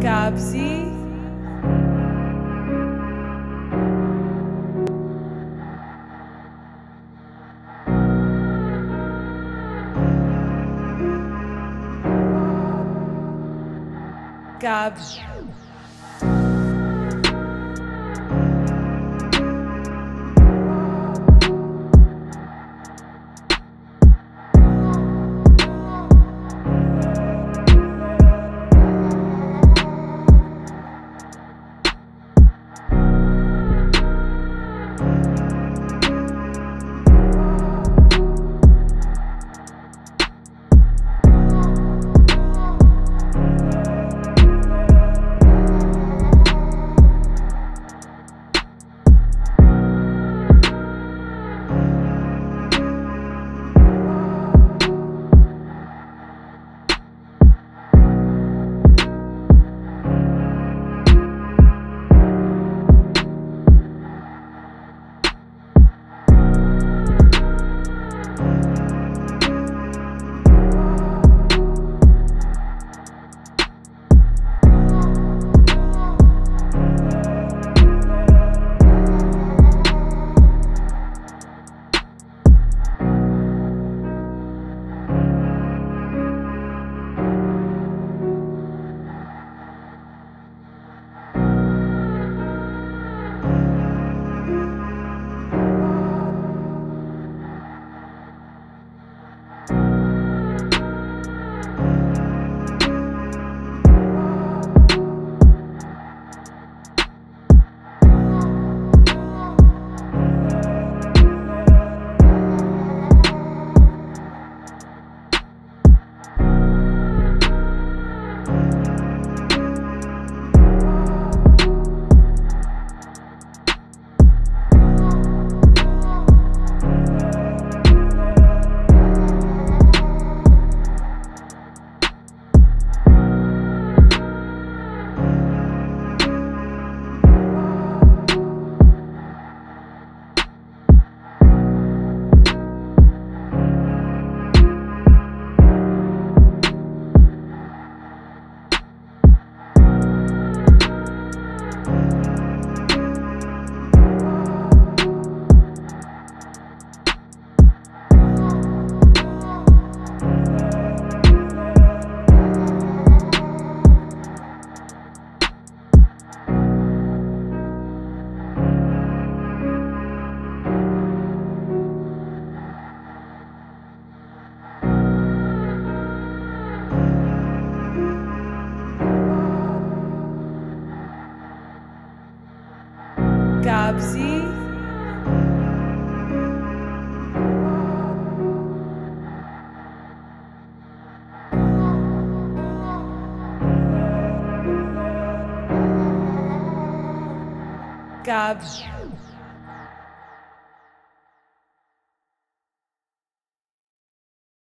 Gabsy. Gabs. Gabsy. Gabs.